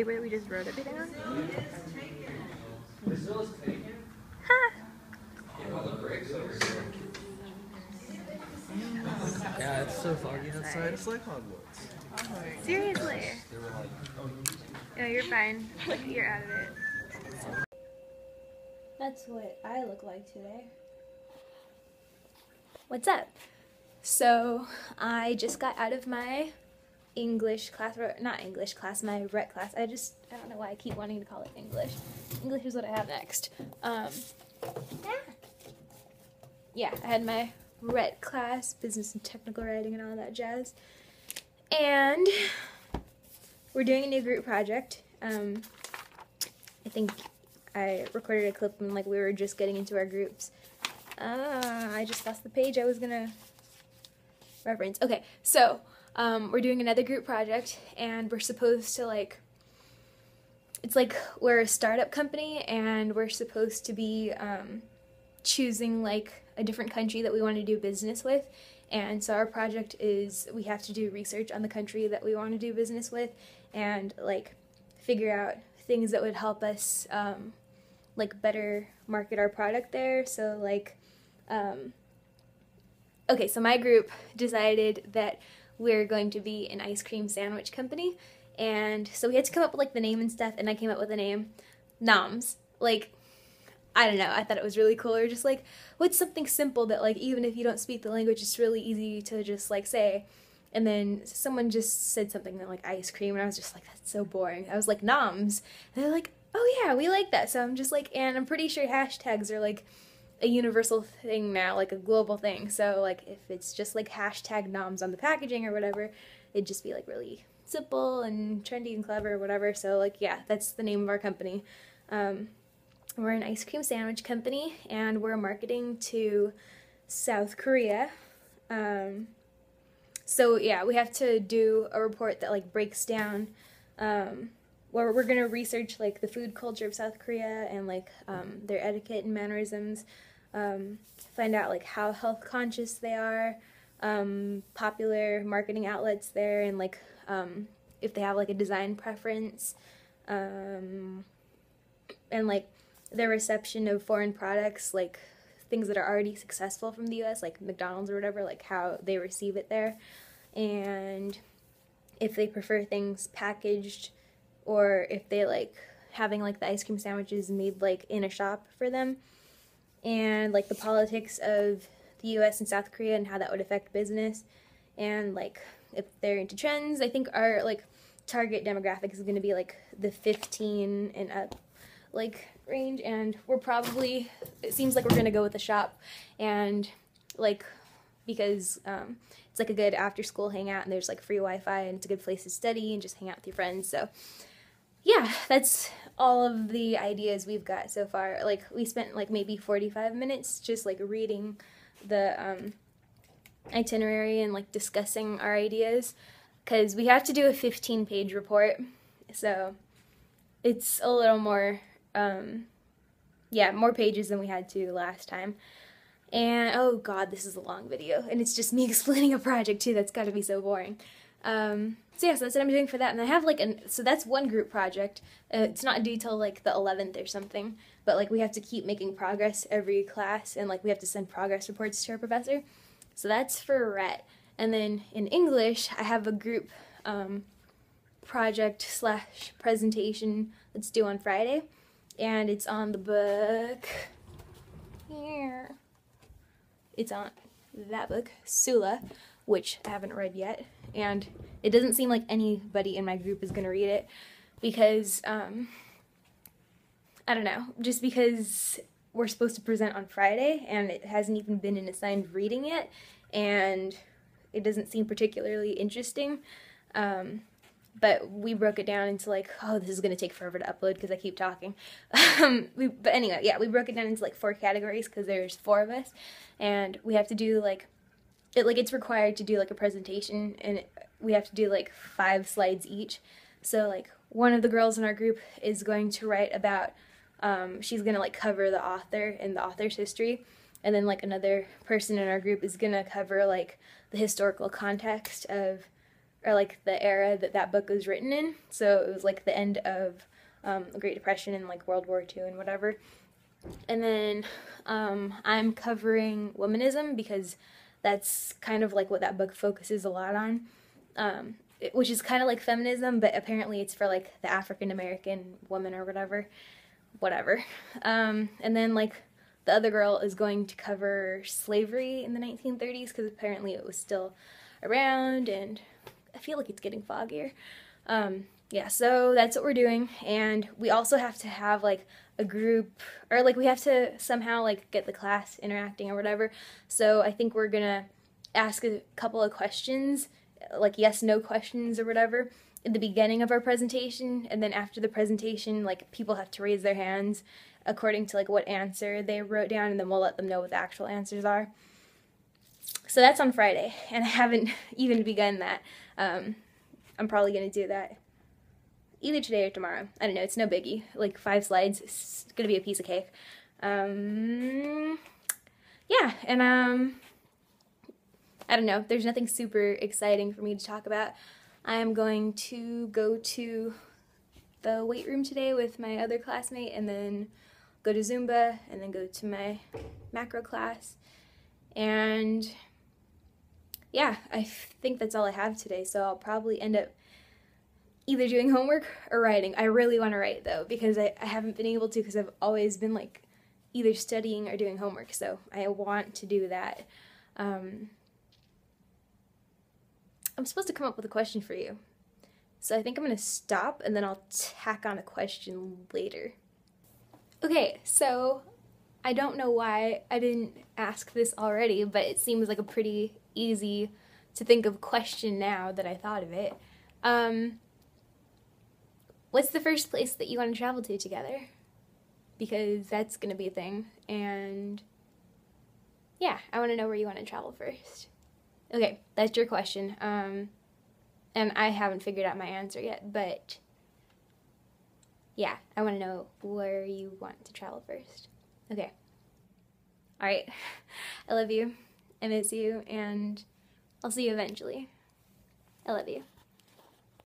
paper that we just wrote everything on? Yeah, it's so foggy outside. It's like Hogwarts. Seriously. No, you're fine. You're out of it. That's what I look like today. What's up? So, I just got out of my English class, or not English class, my RET class. I just, I don't know why I keep wanting to call it English. English is what I have next. Um, yeah, I had my RET class, business and technical writing and all that jazz. And we're doing a new group project. Um, I think I recorded a clip when like we were just getting into our groups. Ah, I just lost the page I was gonna reference. Okay, so um, we're doing another group project, and we're supposed to like. It's like we're a startup company, and we're supposed to be um, choosing like a different country that we want to do business with. And so our project is we have to do research on the country that we want to do business with, and like figure out things that would help us um, like better market our product there. So like um, okay, so my group decided that we're going to be an ice cream sandwich company. And so we had to come up with like the name and stuff, and I came up with the name Noms. Like, I don't know, I thought it was really cool. Or just like, what's something simple that like even if you don't speak the language, it's really easy to just like say. And then someone just said something like ice cream, and I was just like, that's so boring. I was like, Noms. And they're like, oh yeah, we like that. So I'm just like, and I'm pretty sure hashtags are like a universal thing now, like a global thing. So like if it's just like hashtag noms on the packaging or whatever, it'd just be like really simple and trendy and clever or whatever. So like yeah, that's the name of our company. Um, we're an ice cream sandwich company and we're marketing to South Korea. Um, so yeah, we have to do a report that like breaks down um, where we're gonna research like the food culture of South Korea and like um, their etiquette and mannerisms, um, find out like how health conscious they are, um, popular marketing outlets there, and like um, if they have like a design preference, um, and like their reception of foreign products, like things that are already successful from the U.S., like McDonald's or whatever, like how they receive it there, and if they prefer things packaged or if they like having like the ice cream sandwiches made like in a shop for them. And like the politics of the US and South Korea and how that would affect business and like if they're into trends I think our like target demographic is going to be like the 15 and up like range. And we're probably it seems like we're going to go with the shop and like because um, it's like a good after school hangout and there's like free Wi-Fi and it's a good place to study and just hang out with your friends. So yeah, that's all of the ideas we've got so far. Like we spent like maybe 45 minutes just like reading the um, itinerary and like discussing our ideas because we have to do a 15 page report. So it's a little more, um, yeah, more pages than we had to last time. And oh god, this is a long video, and it's just me explaining a project too. That's got to be so boring. Um, so yeah, so that's what I'm doing for that. And I have like an, so that's one group project. Uh, it's not due till like the 11th or something, but like we have to keep making progress every class and like we have to send progress reports to our professor. So that's for RET. And then in English, I have a group um, project slash presentation that's due on Friday. And it's on the book here. It's on that book, Sula, which I haven't read yet and it doesn't seem like anybody in my group is going to read it because um, I don't know, just because we're supposed to present on Friday and it hasn't even been an assigned reading yet, and it doesn't seem particularly interesting. Um, but we broke it down into like, oh, this is gonna take forever to upload because I keep talking. um, we, but anyway, yeah, we broke it down into like four categories because there's four of us, and we have to do like it like it's required to do like a presentation and it, we have to do like five slides each so like one of the girls in our group is going to write about um, she's gonna like cover the author and the author's history and then like another person in our group is gonna cover like the historical context of or like the era that that book was written in. So it was like the end of um, the Great Depression and like World War II and whatever. And then um, I'm covering womanism because that's kind of like what that book focuses a lot on, um, which is kind of like feminism, but apparently it's for like the African American woman or whatever, whatever. Um, and then like the other girl is going to cover slavery in the 1930s because apparently it was still around, and I feel like it's getting foggier. Um, yeah, so that's what we're doing, and we also have to have like a group or like we have to somehow like get the class interacting or whatever. So I think we're gonna ask a couple of questions, like yes no questions or whatever, in the beginning of our presentation, and then after the presentation, like people have to raise their hands according to like what answer they wrote down, and then we'll let them know what the actual answers are. So that's on Friday, and I haven't even begun that. Um, I'm probably gonna do that either today or tomorrow. I don't know. It's no biggie. Like five slides. It's gonna be a piece of cake. Um, yeah, and um, I don't know. There's nothing super exciting for me to talk about. I am going to go to the weight room today with my other classmate, and then go to Zumba, and then go to my macro class, and yeah, I think that's all I have today. So I'll probably end up either doing homework or writing. I really want to write though because I, I haven't been able to because I've always been like either studying or doing homework. So I want to do that. Um, I'm supposed to come up with a question for you. So I think I'm to stop and then I'll tack on a question later. Okay, so I don't know why I didn't ask this already, but it seems like a pretty easy to think of question now that I thought of it. Um, what's the first place that you want to travel to together? Because that's to be a thing. And yeah, I want to know where you want to travel first. Okay, that's your question. Um, and I haven't figured out my answer yet, but yeah, I want to know where you want to travel first. Okay. All right. I love you. I miss you, and I'll see you eventually. I love you.